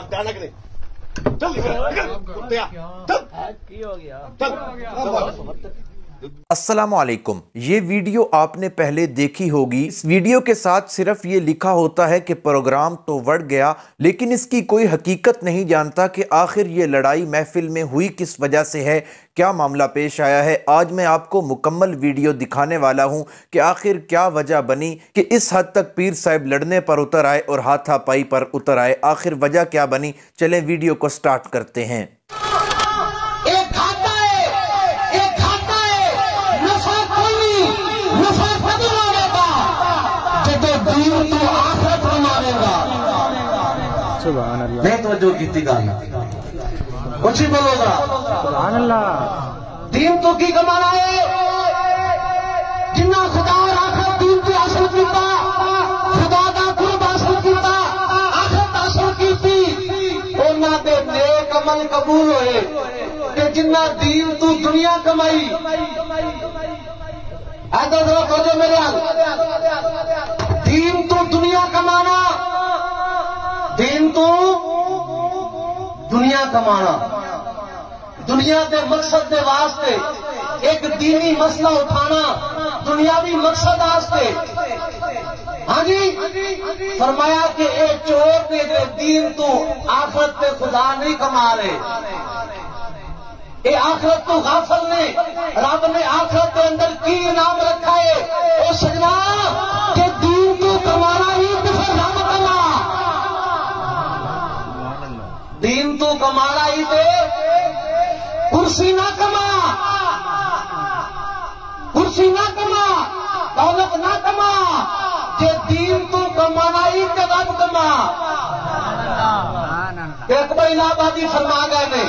ध्यान रखने चल निकल कुत्ते चल हो गया चल असलकुम ये वीडियो आपने पहले देखी होगी। इस वीडियो के साथ सिर्फ़ ये लिखा होता है कि प्रोग्राम तो बढ़ गया, लेकिन इसकी कोई हकीकत नहीं जानता कि आखिर ये लड़ाई महफिल में हुई किस वजह से है। क्या मामला पेश आया है? आज मैं आपको मुकम्मल वीडियो दिखाने वाला हूँ कि आखिर क्या वजह बनी कि इस हद तक पीर साहब लड़ने पर उतर आए और हाथापाई पर उतर आए। आखिर वजह क्या बनी? चले वीडियो को स्टार्ट करते हैं। बेतवजो तो तवज्जो की गल कुछ ही बोलोगा। दीन तो की कमाना है। जिन्ना खुदा आखिर दीन तो हासिल किया खुदा का गुरब हासिल किया आखिरत हासिल की उन्होंने नेक अमल कबूल होए कि जिन्ना दीन तू दुनिया कमाई। ऐसा देखो जो मेरे दीन तू दुनिया कमाना। दुनिया कमाना। दुनिया के मकसद के वास्ते एक दीनी मसला उठाना दुनियावी मकसद वास्ते हाँ जी, फरमाया कि ये चोर ने जो दीन तो आफत पे खुदा नहीं कमा रहे ये आखरत तो गाफल ने रब ने आखरत के अंदर की इनाम रखा है? ओ सजना के दीन तो कमा कमाना ही दे कुर्सी ना कमा। कुर्सी ना कमा। दौलत ना कमा। जे दीन तू कमाना ही कदम कमा। एक बार इलाहाबादी फरमा गए ने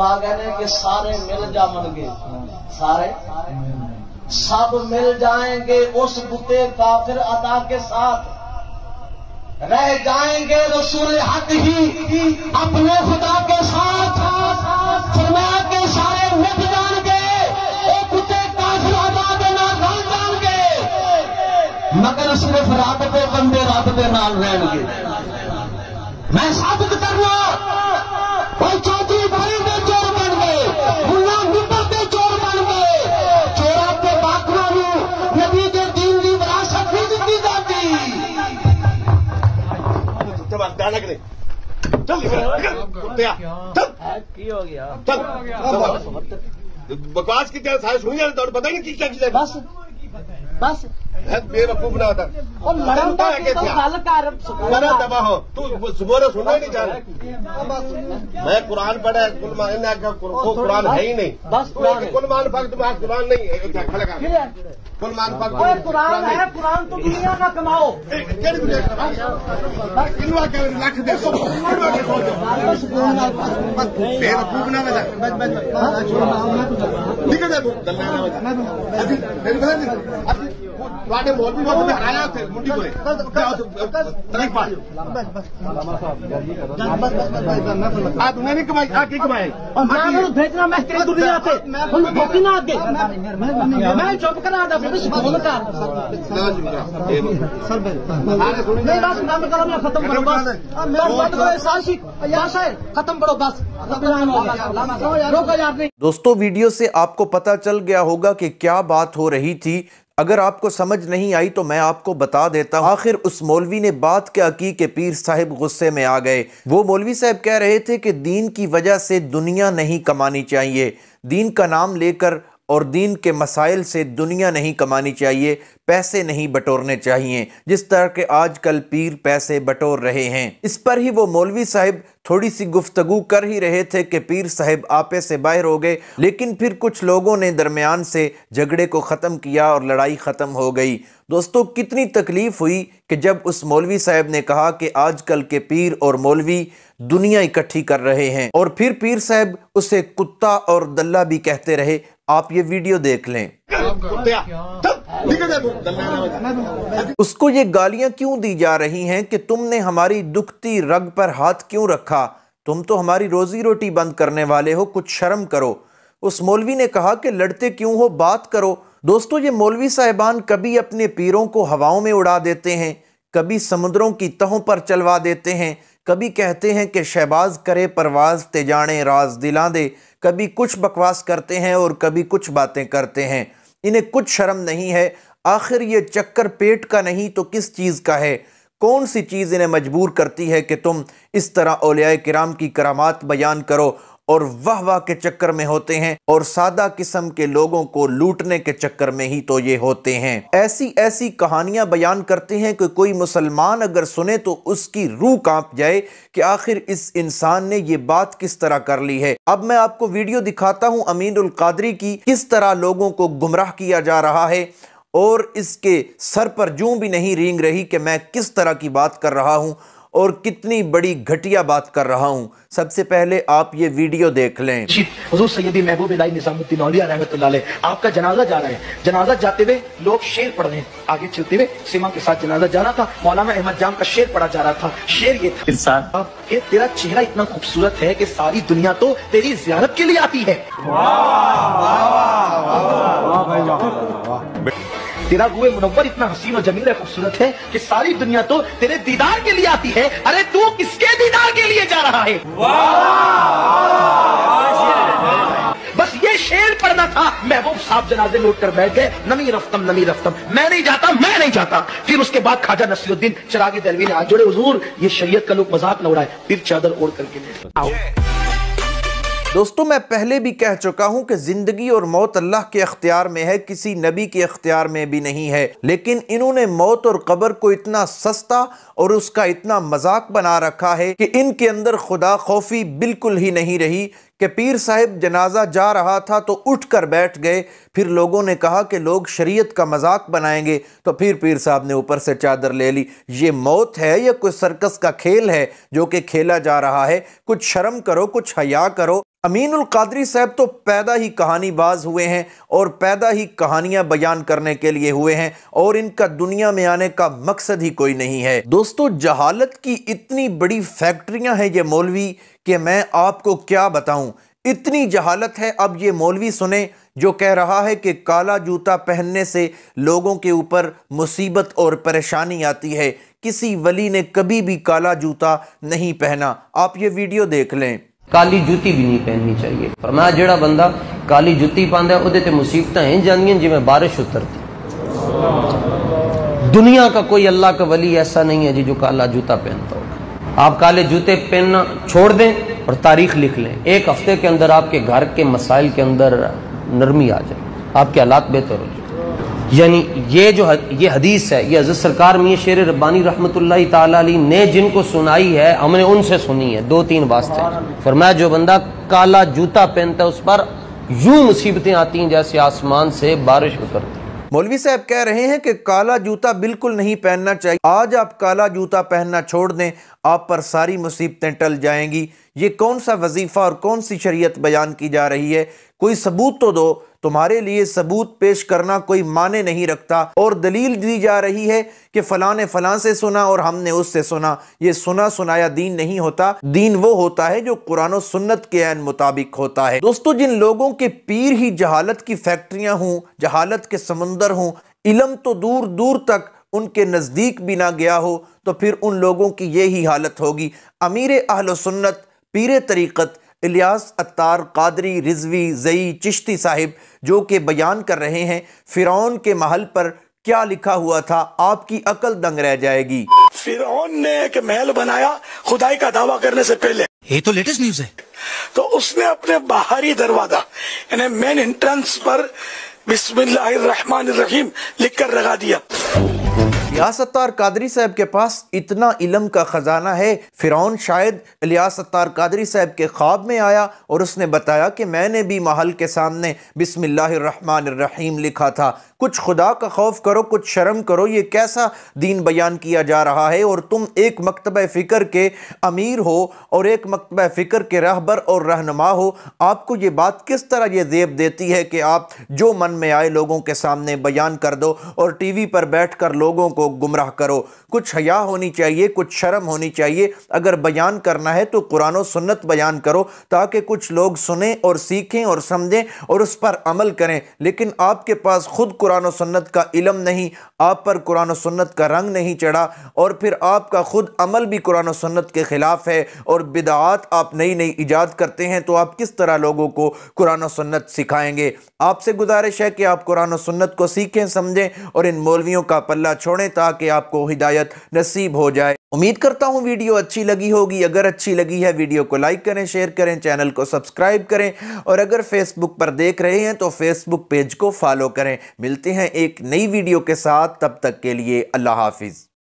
फरमा गए कि सारे मिल जावनगे। सारे? सब मिल जाएँगे, उस बुते काफिर अदा के साथ। रह जाएँगे रसूल हक ही, अपने खुदा के साथ। फरमाया के सारे मिट जाएँगे कुत्ते काफिर अदा के नाल रल जाएँगे। मगर सिर्फ़ रब के बंदे रब के नाल रहणगे। मैं साबित कुत्तिया हो गया। बकवास की तरह सारे सुनी जाने तो पता ही नहीं क्या चीज़ है। बस बस। बेवकूफ़ ना होता और लड़न का है तो क्या मरा दबा हो तू सुबह सुनना ही नहीं चाह रहा मैं कुरान पढ़ा है कुलमान इन्हें आखा कुरान है ही नहीं बस कुरान है। कुलमान फक तुम्हारा कुरान नहीं है खड़ा कर फक कुरान है कुरान तो दुनिया का कमाओ लख दे सो किनवा के सो बेवकूफ़ ना बजा निकल जा तू गल्ला ना बजा हराया मुंडी को आप नहीं आप कमाए भेजना मैं तेरे मैं करा सर नहीं बस बंद करो मैं खत्म करो बस बंद करो साहसी खत्म करो बस दोस्तों वीडियो से आपको पता चल गया होगा कि क्या बात हो रही थी अगर आपको समझ नहीं आई तो मैं आपको बता देता हूँ। आखिर उस मौलवी ने बात क्या की कि पीर साहिब गुस्से में आ गए? वो मौलवी साहब कह रहे थे कि दीन की वजह से दुनिया नहीं कमानी चाहिए। दीन का नाम लेकर और दीन के मसाइल से दुनिया नहीं कमानी चाहिए, पैसे नहीं बटोरने चाहिए, जिस तरह के आजकल पीर पैसे बटोर रहे हैं। इस पर ही वो मौलवी साहब थोड़ी सी गुफ्तगु कर ही रहे थे कि पीर साहब आपे से बाहर हो गए, लेकिन फिर कुछ लोगों ने दरमियान से झगड़े को ख़त्म किया और लड़ाई ख़त्म हो गई। दोस्तों, कितनी तकलीफ़ हुई कि जब उस मौलवी साहब ने कहा कि आजकल के पीर और मौलवी दुनिया इकट्ठी कर रहे हैं। और फिर पीर साहब उसे कुत्ता और दल्ला भी कहते रहे। आप ये वीडियो देख लें। उसको ये गालियाँ क्यों दी जा रही हैं कि तुमने हमारी दुखती रग पर हाथ क्यों रखा? तुम तो हमारी रोजी रोटी बंद करने वाले हो, कुछ शर्म करो। उस मौलवी ने कहा कि लड़ते क्यों हो, बात करो। दोस्तों, ये मौलवी साहिबान कभी अपने पीरों को हवाओं में उड़ा देते हैं, कभी समुद्रों की तहों पर चलवा देते हैं। कभी कहते हैं कि शहबाज करे परवाज तेजाने राज दिला दे। कभी कुछ बकवास करते हैं और कभी कुछ बातें करते हैं। इन्हें कुछ शर्म नहीं है। आखिर ये चक्कर पेट का नहीं तो किस चीज़ का है? कौन सी चीज़ इन्हें मजबूर करती है कि तुम इस तरह ओलिया कराम की करामात बयान करो? और वाह वाह के चक्कर में होते हैं और सादा किस्म के लोगों को लूटने के चक्कर में ही तो ये होते हैं। ऐसी ऐसी कहानियाँ बयान करते हैं कि कोई मुसलमान अगर सुने तो उसकी रूह काँप जाए कि आखिर इस इंसान ने ये बात किस तरह कर ली है। अब मैं आपको वीडियो दिखाता हूँ अमीन उल कादरी की किस तरह लोगों को गुमराह किया जा रहा है और इसके सर पर जूं भी नहीं रींग रही कि मैं किस तरह की बात कर रहा हूँ। और कितनी बड़ी घटिया बात कर रहा हूँ सबसे पहले आप ये वीडियो देख लें हजूर सैदी महबूब निजामुद्दीन औलिया रहमत आपका जनाजा जा रहा है जनाजा जाते हुए लोग शेर पढ़ रहे हैं आगे चलते हुए सीमा के साथ जनाजा जा रहा था मौलाना अहमद जाम का शेर पढ़ा जा रहा था शेर ये था इंसान ये तेरा चेहरा इतना खूबसूरत है कि सारी दुनिया तो तेरी जियारत के लिए आती है तेरा रुए मुनवर इतना हसीन और जमील खूबसूरत है कि सारी दुनिया तो तेरे दीदार के लिए आती है। अरे तू किसके दीदार के लिए जा रहा है? बस ये शेर पढ़ना था। महबूब साहब जनाजे लौट कर बैठ गए। नमी रफ्तम नमी रफ्तम मैं नहीं जाता, मैं नहीं जाता। फिर उसके बाद खाजा नसीरुद्दीन चरागे दलवी ने हाथ जोड़े, हजूर, ये शरीयत का लोग मज़ाक न उड़ाए। फिर चादर ओढ़ करके आओ। दोस्तों, मैं पहले भी कह चुका हूँ कि ज़िंदगी और मौत अल्लाह के अख्तियार में है, किसी नबी के अख्तियार में भी नहीं है। लेकिन इन्होंने मौत और कब्र को इतना सस्ता और उसका इतना मज़ाक बना रखा है कि इनके अंदर खुदा खौफी बिल्कुल ही नहीं रही कि पीर साहिब जनाजा जा रहा था तो उठ कर बैठ गए। फिर लोगों ने कहा कि लोग शरीयत का मज़ाक बनाएँगे तो फिर पीर साहब ने ऊपर से चादर ले ली। ये मौत है या कोई सर्कस का खेल है जो कि खेला जा रहा है? कुछ शर्म करो, कुछ हया करो। अमीनुल कादरी साहब तो पैदा ही कहानी बाज हुए हैं और पैदा ही कहानियाँ बयान करने के लिए हुए हैं और इनका दुनिया में आने का मकसद ही कोई नहीं है। दोस्तों, जहालत की इतनी बड़ी फैक्ट्रियाँ हैं ये मौलवी कि मैं आपको क्या बताऊँ। इतनी जहालत है, अब ये मौलवी सुने, जो कह रहा है कि काला जूता पहनने से लोगों के ऊपर मुसीबत और परेशानी आती है। किसी वली ने कभी भी काला जूता नहीं पहना। आप ये वीडियो देख लें। काली जूती भी नहीं पहननी चाहिए फरमाया जेड़ा बंदा काली जुती पांदा ਉਹਦੇ ਤੇ ਮੁਸੀਬਤਾਂ हैं ਜਾਂਦੀਆਂ ਜਿਵੇਂ बारिश उतरती दुनिया का कोई अल्लाह का वली ऐसा नहीं है जी जो काला जूता पहनता होगा आप काले जूते पहनना छोड़ दें और तारीख लिख लें एक हफ्ते के अंदर आपके घर के मसाइल के अंदर नरमी आ जाए आपके हालात बेहतर हो जाए यानी ये जो ये हदीस है, ये हज़रत सरकार मियाँ शेर रब्बानी रहमत ताली ने जिनको सुनाई है, हमने उनसे सुनी है, दो तीन वास्ते। फरमाया, जो बंदा काला जूता पहनता है, उस पर यूँ मुसीबतें आती हैं जैसे आसमान से बारिश उतरती मौलवी साहब कह रहे हैं कि काला जूता बिल्कुल नहीं पहनना चाहिए। आज आप काला जूता पहनना छोड़ दें, आप पर सारी मुसीबतें टल जाएँगी। ये कौन सा वजीफा और कौन सी शरीयत बयान की जा रही है? कोई सबूत तो दो तुम्हारे लिए सबूत पेश करना कोई माने नहीं रखता। और दलील दी जा रही है कि फलां ने फलां से सुना और हमने उससे सुना। ये सुना सुनाया दीन नहीं होता। दीन वो होता है जो कुरान सुन्नत के अन मुताबिक होता है। दोस्तों, जिन लोगों के पीर ही जहालत की फैक्ट्रियाँ हों, जहालत के समंदर हों, इलम तो दूर दूर तक उनके नज़दीक भी ना गया हो तो फिर उन लोगों की यही हालत होगी। अमीर अहल सुन्नत, पीर तरीक़त इलियास अत्तार कादरी रिजवी जई चिश्ती साहिब जो कि बयान कर रहे हैं फ़िरौन के महल पर क्या लिखा हुआ था आपकी अकल दंग रह जाएगी। फिर ने एक महल बनाया खुदाई का दावा करने से पहले। ये तो लेटेस्ट न्यूज़ है। तो उसने अपने बाहरी दरवाज़ा यानी मेन एंट्रेंस पर बिस्मिल्लाहिर्रहमानिर्रहीम लिखकर लगा दिया। इलियासत्तार कादरी साहब के पास इतना इलम का ख़जाना है। फ़िरौन शायद इलियासत्तार कादरी साहब के ख्वाब में आया और उसने बताया कि मैंने भी महल के सामने बिस्मिल्लाहिर्रहमानिर्रहीम लिखा था। कुछ खुदा का खौफ करो, कुछ शर्म करो, ये कैसा दीन बयान किया जा रहा है? और तुम एक मकतब फ़िक्र के अमीर हो और एक मकतब फ़िक्र के रहबर और रहनमा हो। आपको ये बात किस तरह ये जेब देती है कि आप जो मन में आए लोगों के सामने बयान कर दो और टी वी पर बैठ कर लोगों को गुमराह करो। कुछ हया होनी चाहिए, कुछ शर्म होनी चाहिए। अगर बयान करना है तो कुरान और सुन्नत बयान करो, ताकि कुछ लोग सुने और सीखें और समझें और उस पर अमल करें। लेकिन आपके पास खुद कुरान और सुन्नत का इलम नहीं, आप पर कुरान और सुन्नत का रंग नहीं चढ़ा, और फिर आपका खुद अमल भी कुरान और सुन्नत के ख़िलाफ़ है, और बिदात आप नई नई ईजाद करते हैं तो आप किस तरह लोगों को कुरान और सुन्नत सिखाएँगे? आपसे गुजारिश है कि आप कुरान और सुन्नत को सीखें, समझें, और इन मौलवियों का पल्ला छोड़ें। ताकि आपको हिदायत नसीब हो जाए। उम्मीद करता हूँ वीडियो अच्छी लगी होगी। अगर अच्छी लगी है, वीडियो को लाइक करें, शेयर करें, चैनल को सब्सक्राइब करें और अगर फेसबुक पर देख रहे हैं तो फेसबुक पेज को फॉलो करें। मिलते हैं एक नई वीडियो के साथ। तब तक के लिए अल्लाह हाफिज़।